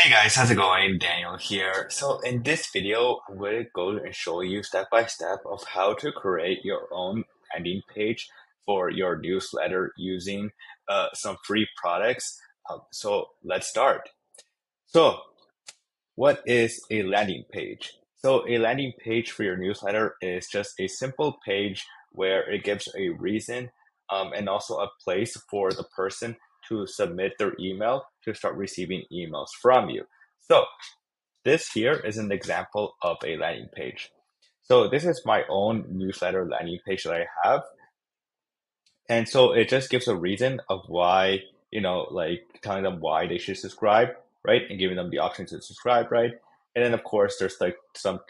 Hey guys, how's it going? Daniel here. So in this video, I'm going to go and show you step by step of how to create your own landing page for your newsletter using uh, some free products. Um, so let's start. So what is a landing page? So a landing page for your newsletter is just a simple page where it gives a reason um, and also a place for the person to submit their email to start receiving emails from you. So this here is an example of a landing page. So this is my own newsletter landing page that I have. And so it just gives a reason of why, you know, like telling them why they should subscribe, right? And giving them the option to subscribe, right? And then of course there's like some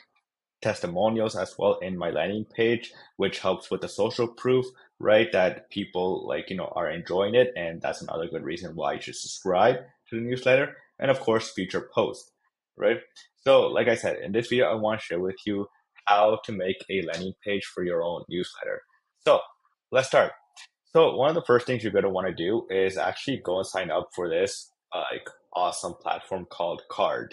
testimonials as well in my landing page, which helps with the social proof, right? That people like, you know, are enjoying it. And that's another good reason why you should subscribe to the newsletter. And of course, future posts, right? So like I said, in this video, I want to share with you how to make a landing page for your own newsletter. So let's start. So one of the first things you're going to want to do is actually go and sign up for this like awesome platform called Carrd.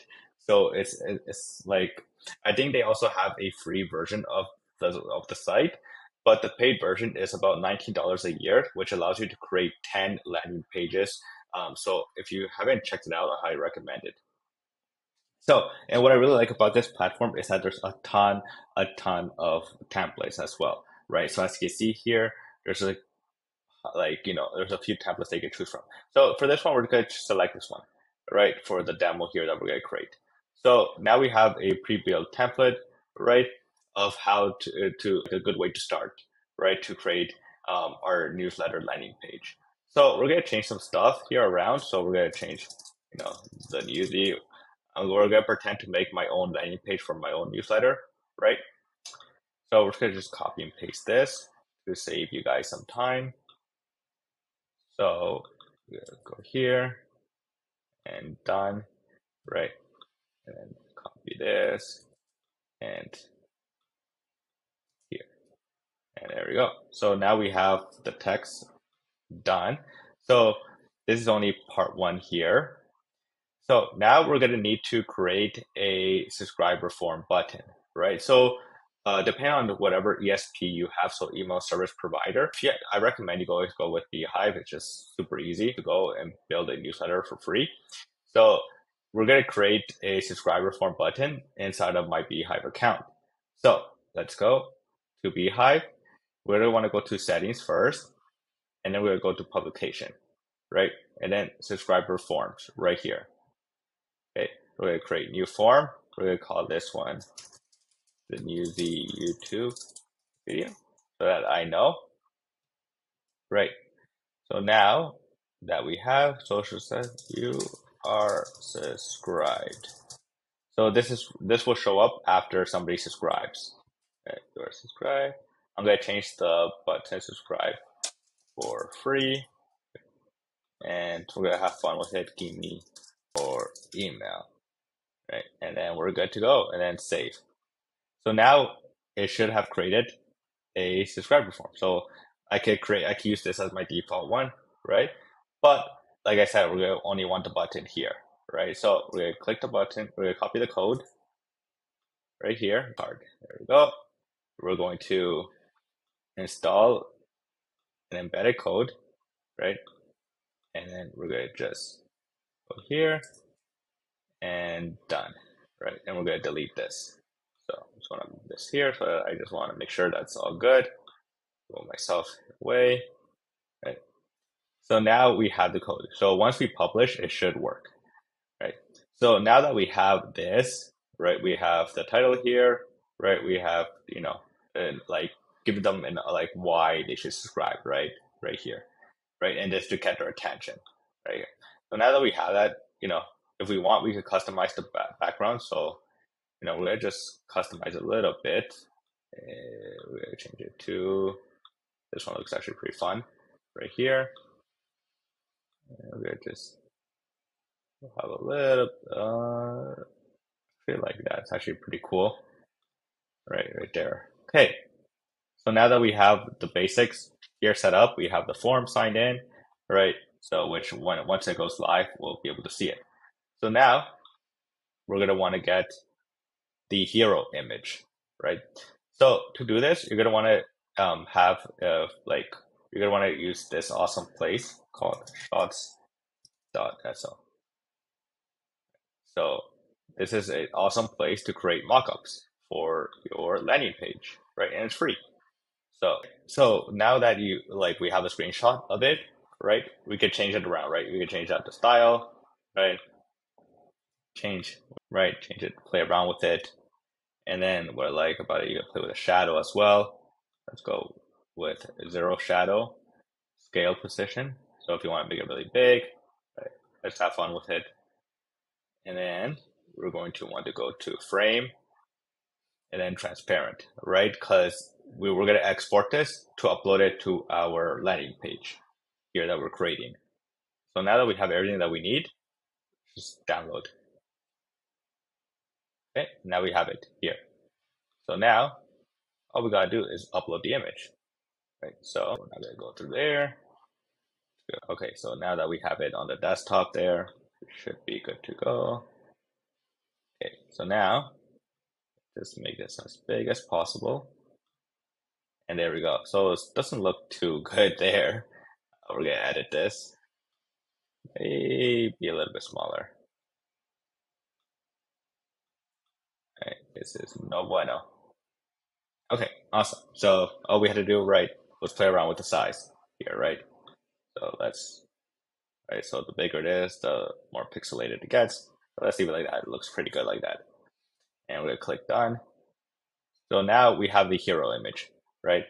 So it's it's like I think they also have a free version of the of the site, but the paid version is about nineteen dollars a year, which allows you to create ten landing pages. Um, so if you haven't checked it out, I highly recommend it. So, and what I really like about this platform is that there's a ton, a ton of templates as well, right? So as you can see here, there's like, like you know, there's a few templates they can choose from. So for this one, we're going to select this one, right, for the demo here that we're going to create. So now we have a pre-built template, right, of how to, to a good way to start, right, to create um, our newsletter landing page. So we're gonna change some stuff here around. So we're gonna change, you know, the newsy. And we're gonna pretend to make my own landing page for my own newsletter, right? So we're gonna just copy and paste this to save you guys some time. So go here and done, right? And then copy this and here. And there we go. So now we have the text done. So this is only part one here. So now we're going to need to create a subscriber form button, right? So uh, depending on whatever ESP you have, so email service provider, yeah, I recommend you always go with beehiiv. It's just super easy to go and build a newsletter for free. So we're going to create a subscriber form button inside of my beehiiv account. So let's go to beehiiv. We're going to want to go to settings first, and then we're going to go to publication, right? And then subscriber forms right here. Okay, we're going to create new form. We're going to call this one the newsy YouTube video so that I know. Right. So now that we have social set, you are subscribed. So this is this will show up after somebody subscribes. Okay, you are subscribed. I'm gonna change the button subscribe for free, and we're gonna have fun with it. Give me or email, right? And then we're good to go, and then save. So now it should have created a subscriber form. So I could create, I could use this as my default one, right? But like I said, we're gonna only want the button here, right? So we're gonna click the button, we're gonna copy the code right here, Carrd. There we go. We're going to install an embedded code, right? And then we're gonna just go here and done, right? And we're gonna delete this. So I'm just gonna move this here. So I just wanna make sure that's all good. Move myself away. So now we have the code. So once we publish, it should work, right? So now that we have this, right, we have the title here, right? We have, you know, and like give them an, like why they should subscribe, right? Right here, right? And just to get their attention, right? So now that we have that, you know, if we want, we could customize the background. So, you know, we'll just customize a little bit. We're gonna change it to, this one looks actually pretty fun right here. We're just have a little. Uh, feel like that's actually pretty cool. Right, right there. Okay. So now that we have the basics here set up, we have the form signed in, right? So which when once it goes live, we'll be able to see it. So now we're going to want to get the hero image, right? So to do this, you're going to want to um, have uh, like, you're to want to use this awesome place called shots.sl. So this is an awesome place to create mockups for your landing page, right? And it's free. So, so now that you like, we have a screenshot of it, right? We could change it around, right? We could change that to style, right? Change, right? Change it, play around with it. And then what I like about it, you can play with a shadow as well. Let's go with zero shadow, scale position. So if you want to make it really big, right, let's have fun with it. And then we're going to want to go to frame and then transparent, right? Because we were going to export this to upload it to our landing page here that we're creating. So now that we have everything that we need, just download. Okay, now we have it here. So now all we gotta do is upload the image. Right, so not gonna go through there. Okay, so now that we have it on the desktop there, it should be good to go. Okay, so now just make this as big as possible. And there we go. So it doesn't look too good there. We're gonna edit this. Maybe a little bit smaller. Okay, this is no bueno. Okay, awesome. So all we had to do, right, was play around with the size here, right? So let's, right, so the bigger it is, the more pixelated it gets. So let's leave it like that. It looks pretty good like that. And we're gonna click done. So now we have the hero image, right?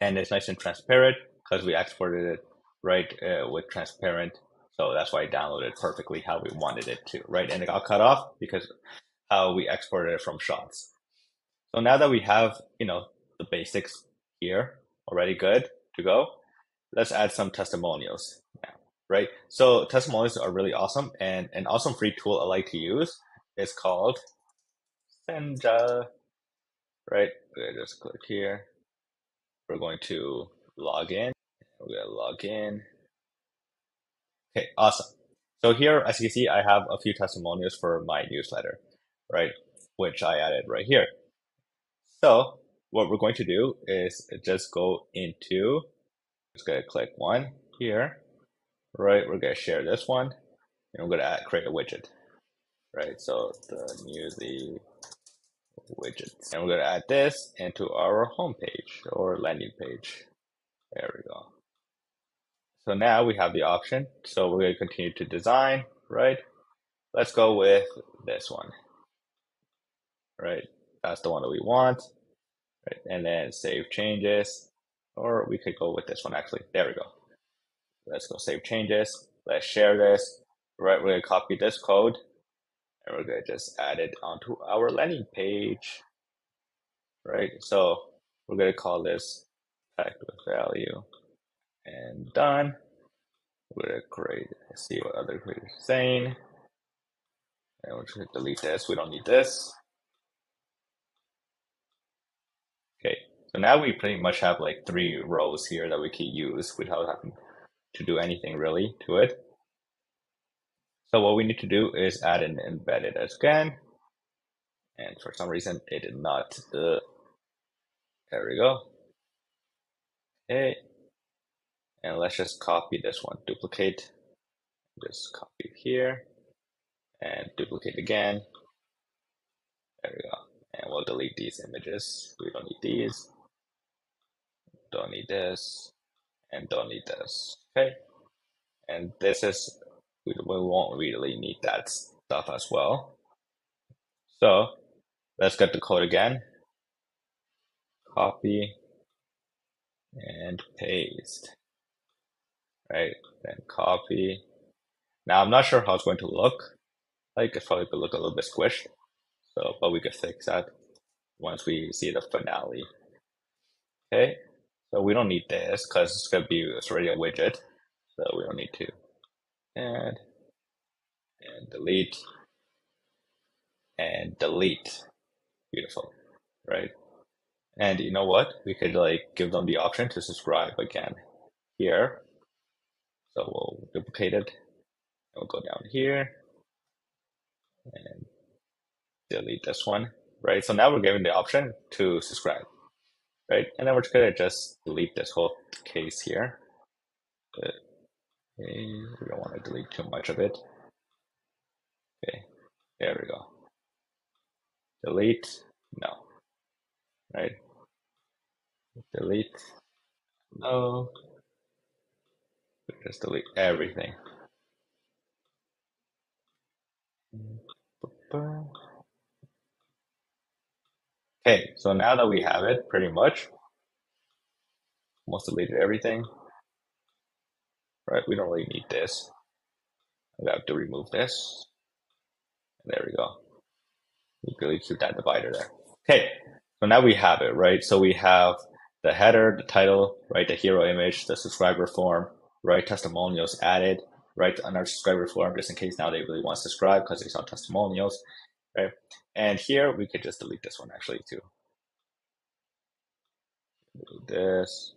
And it's nice and transparent because we exported it right uh, with transparent. So that's why it downloaded perfectly how we wanted it to, right? And it got cut off because how we exported it from shots. So now that we have, you know, the basics here already good to go, let's add some testimonials right? So testimonials are really awesome and an awesome free tool I like to use is called Senja, right? We're just click here. We're going to log in. We're gonna log in. Okay, awesome. So here, as you can see, I have a few testimonials for my newsletter, right? Which I added right here. So what we're going to do is just go into, just gonna click one here, right? We're gonna share this one and we're gonna add, create a widget, right? So the newsy widgets and we're gonna add this into our home page or landing page. There we go. So now we have the option. So we're gonna continue to design, right? Let's go with this one, right? That's the one that we want. Right? And then save changes, or we could go with this one actually. There we go. Let's go save changes. Let's share this. Right, we're gonna copy this code and we're gonna just add it onto our landing page. Right, so we're gonna call this packed with value and done. We're gonna create, see what other creators are saying. And we're just gonna delete this. We don't need this. Okay, so now we pretty much have like three rows here that we can use without having to do anything really to it. So what we need to do is add an embedded again. And for some reason it did not. Uh, there we go. Okay. And let's just copy this one, duplicate, just copy here and duplicate again. There we go and we'll delete these images. We don't need these, don't need this, and don't need this. Okay, and this is we, we won't really need that stuff as well. So let's get the code again. Copy and paste. Right, then copy. Now I'm not sure how it's going to look. Like it's probably going to look a little bit squished. So, but we could fix that once we see the finale. Okay, so we don't need this because it's gonna be it's already a widget, so we don't need to add and delete and delete. Beautiful, right? And you know what? We could like give them the option to subscribe again here. So we'll duplicate it. We'll go down here and delete this one, right? So now we're given the option to subscribe, right? And then we're just gonna just delete this whole case here. Okay, we don't want to delete too much of it. Okay, there we go. Delete, no, right? Delete, no. Just delete everything. Mm, Okay, so now that we have it, pretty much, almost deleted everything. Right, we don't really need this. I have to remove this. There we go. We really keep that divider there. Okay, so now we have it, right? So we have the header, the title, right? The hero image, the subscriber form, right? Testimonials added, right? On our subscriber form, just in case now they really want to subscribe because they saw testimonials, right? And here we could just delete this one actually too. Delete this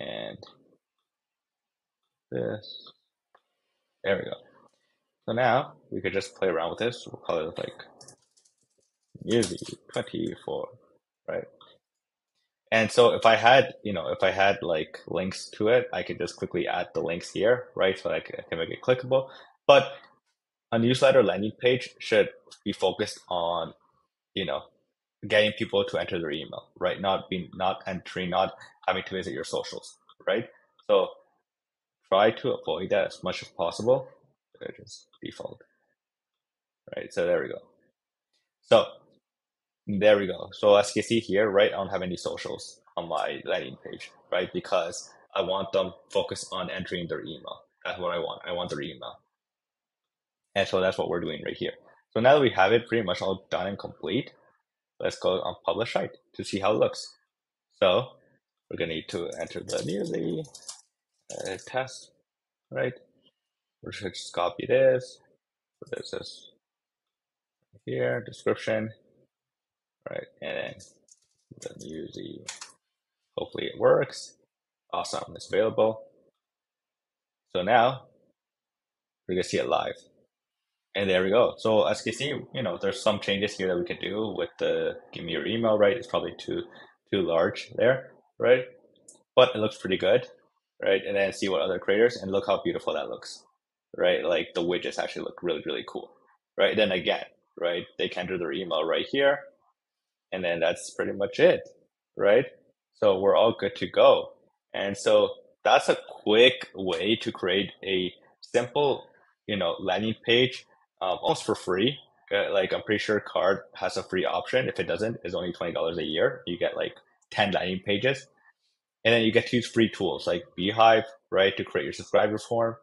and this. There we go. So now we could just play around with this. We'll call it like music 24, right? And so if I had, you know, if I had like links to it, I could just quickly add the links here, right? So I can make it clickable. But a newsletter landing page should be focused on, you know, getting people to enter their email, right? Not being, not entering, not having to visit your socials, right? So try to avoid that as much as possible. Just default, right? So there we go. So there we go. So as you can see here, right, I don't have any socials on my landing page, right? Because I want them focused on entering their email. That's what I want. I want their email. And so that's what we're doing right here. So now that we have it pretty much all done and complete, let's go on publish site to see how it looks. So we're gonna need to enter the nearly uh, test, right? We're just gonna copy this. So this is here, description, right? And then the, hopefully it works. Awesome, it's available. So now we're gonna see it live. And there we go. So as you can see, you know, there's some changes here that we can do with the give me your email, right? It's probably too too large there, right? But it looks pretty good, right? And then see what other creators and look how beautiful that looks, right? Like the widgets actually look really, really cool, right? Then again, right? They can do their email right here, and then that's pretty much it, right? So we're all good to go. And so that's a quick way to create a simple, you know, landing page um, almost for free. Uh, like I'm pretty sure Carrd has a free option. If it doesn't, it's only twenty dollars a year. You get like ten landing pages, and then you get to use free tools like beehiiv, right, to create your subscriber form,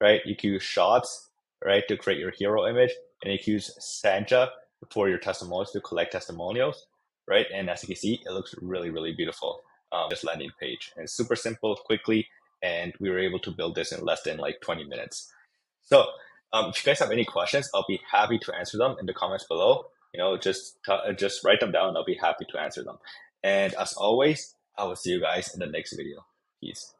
right? You can use Shots, right, to create your hero image, and you can use Senja for your testimonials to collect testimonials right? And as you can see, it looks really, really beautiful, um, this landing page. And it's super simple, quickly, and we were able to build this in less than like 20 minutes. So um, if you guys have any questions, I'll be happy to answer them in the comments below. You know, just just write them down. I'll be happy to answer them. And as always, I will see you guys in the next video. Peace.